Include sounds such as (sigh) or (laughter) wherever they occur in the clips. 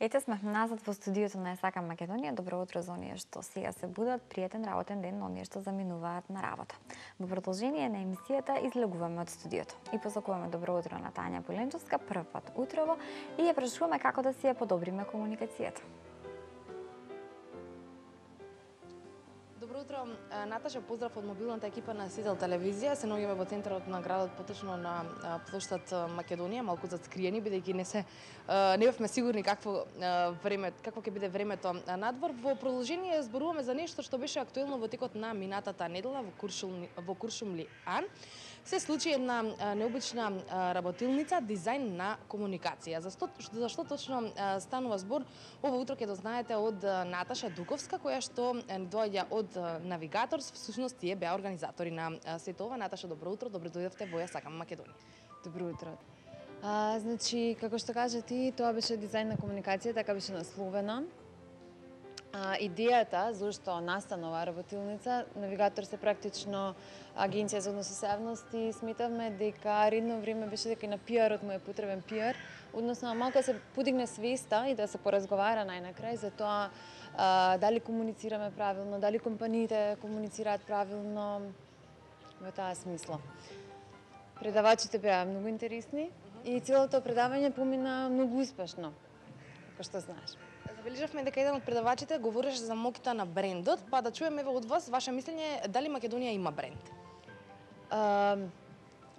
Ете сме назад во студиото на Есака Македонија. Добро утро за оние што сега се будат. Пријатен работен ден на оние што заминуваат на работа. Во продолжение на емисијата излегуваме од студиото и посакуваме добро утро на Тања Поленчовска прв пат утрово и ја прашуваме како да си ја подобриме комуникацијата. Утро. Наташа, поздрав од мобилната екипа на Сидел телевизија. Се наоѓаме во центарот на градот, поточно на плоштад Македонија, малку зацкриени, бидејќи не се не бевме сигурни какво време, какво ќе биде времето надвор. Во продолжение зборуваме за нешто што беше актуелно во текот на минатата недела во Куршум во Куршумли Ан се случи една необична работилница дизајн на комуникација. За што, за што точно станува збор? Ово утро ќе дознаете од Наташа Дуковска, која што доаѓа од Навигаторс, всушност тие беа организатори на сето ова. Наташа, добро утро, добро дојдовте во Ја сакам Македонија. Добро утро. А, значи, како што кажа ти, тоа беше дизајн на комуникација, така беше насловено. А, идејата зошто настанува работилница, навигатор се практично агенција за односи со јавност и сметавме дека редно време беше дека и на пиарот му е потребен пиар, односно малку да се подигне свеста и да се поразговара најнакрај за тоа а, дали комуницираме правилно, дали компаниите комуницираат правилно во таа смисла. Предавачите беа многу интересни и целото предавање помина многу успешно, како што знаеш. Забележавме дека еден од предавачите говореше за моките на брендот, па да чуеме од вас ваше мислење дали Македонија има бренд? А,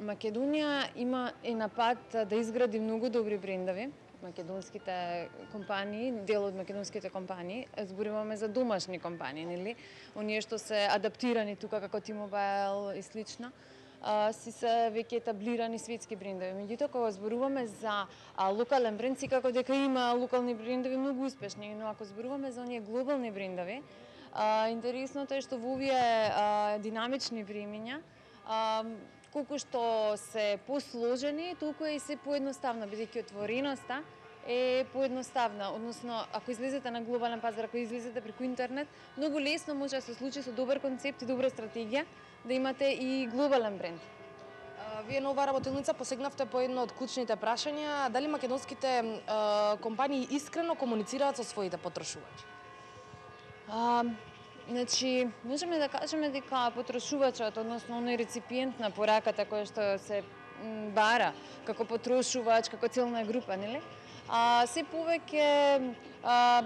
Македонија има е на пат да изгради многу добри брендови. Македонските компании, дел од македонските компании, зборуваме за домашни компании, нели? Оние што се адаптирани тука како T-Mobile и слично а, си се веќе етаблирани светски брендови. Меѓутоа, кога зборуваме за а, локален бренд, си како дека има локални брендови многу успешни, но ако зборуваме за оние глобални брендови, а, интересното е што во овие а, динамични времиња, а, колку што се посложени, толку е и се поедноставно, бидејќи отвореноста е поедноставна, односно ако излезете на глобален пазар, ако излезете преку интернет, многу лесно може да се случи со добар концепт и добра стратегија да имате и глобален бренд. Вие на оваа работилница посегнавте по едно од клучните прашања, дали македонските компании искрено комуницираат со своите потрошувачи? А, значи, можеме да кажеме дека потрошувачот, односно оној реципиент на пораката која што се бара како потрошувач, како целна група, нели? А се повеќе а,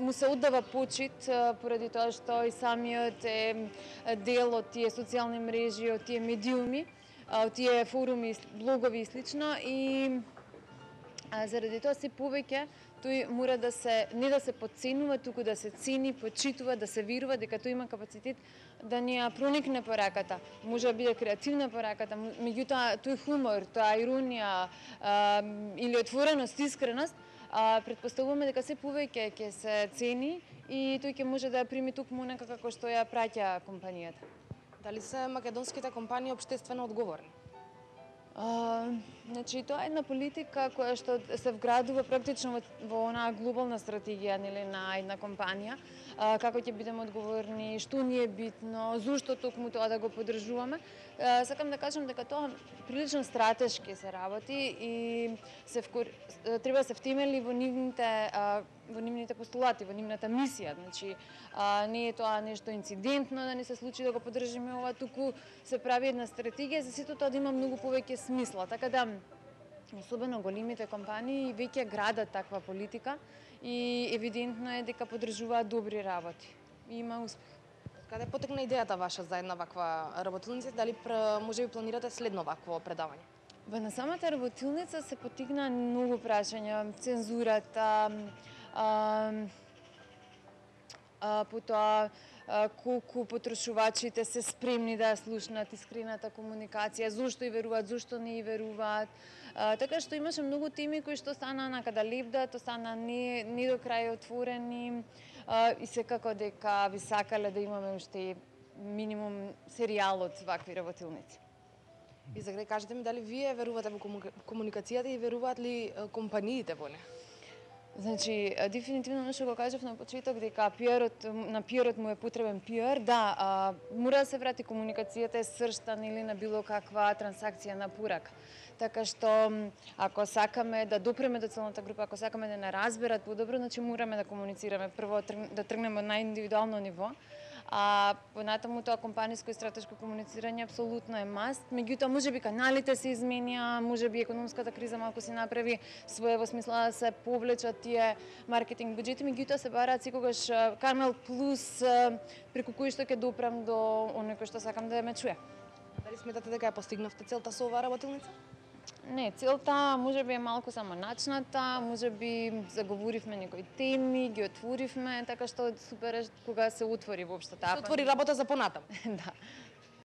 му се оддава почит поради тоа што и самиот е дел од тие социјални мрежи, од тие медиуми, од тие форуми, блогови и слично и а, заради тоа се повеќе тој мора да се не да се подценува, туку да се цени, почитува, да се верува дека тој има капацитет да ни ја проникне пораката. Може да биде креативна пораката, меѓутоа тој хумор, тоа иронија а, или отвореност, искреност а, предпоставуваме дека се повеќе ќе се цени и тој ќе може да ја прими токму нека како што ја праќа компанијата. Дали се македонските компании обштествено одговорни? А, значи тоа е една политика која што се вградува практично во, во онаа глобална стратегија нели на една компанија а, како ќе бидеме одговорни, што ни е битно, зошто токму тоа да го поддржуваме. А, сакам да кажам дека тоа прилично стратешки се работи и се вкор... треба да се втемели во нивните а, во нивните постулати, во нивната мисија. Значи, а, не е тоа нешто инцидентно да не се случи да го поддржиме ова, туку се прави една стратегија за сето тоа да има многу повеќе смисла. Така да особено големите компании веќе градат таква политика и евидентно е дека поддржуваат добри работи. И има успех. Каде потекна идејата ваша за една ваква работилница? Дали може би планирате следно вакво предавање? Во на самата работилница се потигна многу прашања, цензурата, потоа колку потрошувачите се спремни да ја слушнат искрената комуникација, зошто и веруваат, зошто не и веруваат. А, така што имаше многу теми кои што стана на када лепдат, остана не, не до крај отворени а, и секако дека ви сакале да имаме уште минимум серијал од вакви работилници. И за крај кажете ми дали вие верувате во комуникацијата и веруваат ли компаниите во неа? Значи, дефинитивно оно што го кажав на почеток дека пиарот на пиарот му е потребен пиар, да, а, мора да се врати комуникацијата е срштан или на било каква трансакција на пурак. Така што ако сакаме да допреме до целната група, ако сакаме да не разберат подобро, значи мораме да комуницираме прво да тргнеме на индивидуално ниво. А понатаму тоа компаниско и стратешко комуницирање апсолутно е маст. Меѓутоа можеби каналите се изменија, можеби економската криза малку се направи своја во смисла да се повлечат тие маркетинг буџети, меѓутоа се бараат секогаш а, Кармел плюс преку кој што ќе допрам до оној кој што сакам да ме чуе. Дали сметате дека ја постигнавте целта со оваа работилница? Не, целта може би е малку само начната, може би заговоривме некои теми, ги отворивме, така што супер е кога се отвори воопшто таа. Се отвори работа за понатам. (laughs) да.